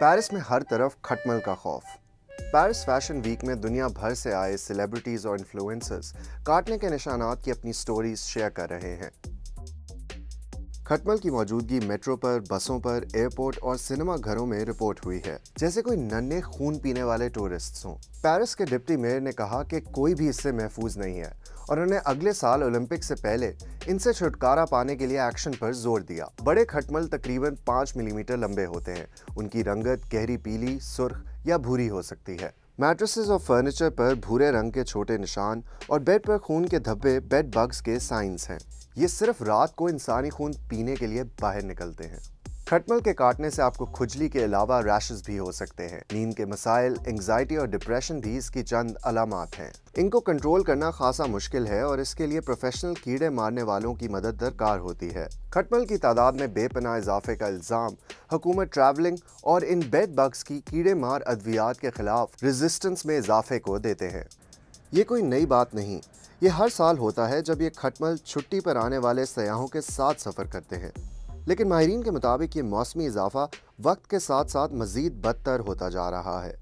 Paris میں ہر طرف کھٹمل کا خوف۔ پیرس فیشن ویک میں دنیا بھر سے آئے سیلیبریٹیز اور انفلوئنسرز کاٹنے کے نشانات کی اپنی سٹوریز شیئر کر رہے ہیں۔ کھٹمل کی موجودگی میٹرو پر، بسوں پر، ایئرپورٹ اور سینما گھروں میں رپورٹ ہوئی ہے۔ جیسے کوئی ننے خون پینے والے ٹورسٹس ہوں۔ پیرس کے ڈپٹی میئر نے کہا کہ کوئی بھی اس سے محفوظ نہیں ہے اور انہیں اگلے سال اولمپک سے پہلے ان سے چھٹکارا پانے کے لیے ایکشن پر زور دیا۔ بڑے کھٹمل تقریباً پانچ ملی میٹر لمبے ہوتے ہیں۔ ان کی رنگت گہری پیلی، سرخ یا بھوری ہو سکتی ہے۔ میٹرسز اور فرنیچر پر بھورے رنگ کے چھوٹے نشان اور بیڈ پر خون کے دھبے بیڈ بگز کے سائنز ہیں۔ یہ صرف رات کو انسانی خون پینے کے لیے باہر نکلتے ہیں۔ کھٹمل کے کاٹنے سے آپ کو کھجلی کے علاوہ ریشز بھی ہو سکتے ہیں۔ نیند کے مسائل انگزائٹی اور ڈپریشن بھی اس کی چند علامات ہیں۔ ان کو کنٹرول کرنا خاصا مشکل ہے اور اس کے لیے پروفیشنل کیڑے مارنے والوں کی مدد درکار ہوتی ہے۔ کھٹمل کی تعداد میں بے پناہ اضافے کا الزام، حکومت ٹریولنگ اور ان بیڈ بگز کی کیڑے مار ادویات کے خلاف ریزسٹنس میں اضافے کو دیتے ہیں۔ یہ کوئی نئی بات نہیں۔ یہ ہر سال ہوتا ہے جب یہ کھٹمل چھٹی پر آنے والے سیاحوں کے ساتھ سفر کرتے ہیں۔ لیکن ماہرین کے مطابق یہ موسمی اضافہ وقت کے ساتھ ساتھ مزید بدتر ہوتا جا رہا ہے۔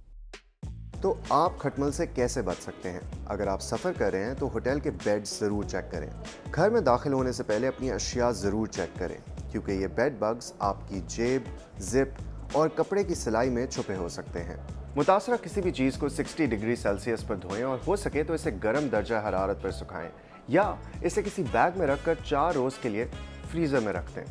تو آپ کھٹمل سے کیسے بچ سکتے ہیں؟ اگر آپ سفر کر رہے ہیں تو ہوٹل کے بیڈ ضرور چیک کریں۔ گھر میں داخل ہونے سے پہلے اپنی اشیاء ضرور چیک کریں، کیونکہ یہ بیڈ بگز آپ کی جیب، زپ اور کپڑے کی سلائی میں چھپے ہو سکتے ہیں۔ متاثرہ کسی بھی چیز کو سکسٹی ڈگری سیلسیس پر دھوئیں اور ہو سکے تو اسے گرم درجہ حرارت پر سکھائیں یا اسے کسی بیگ میں رکھ کر چار روز کے لیے فریزر میں رکھ دیں۔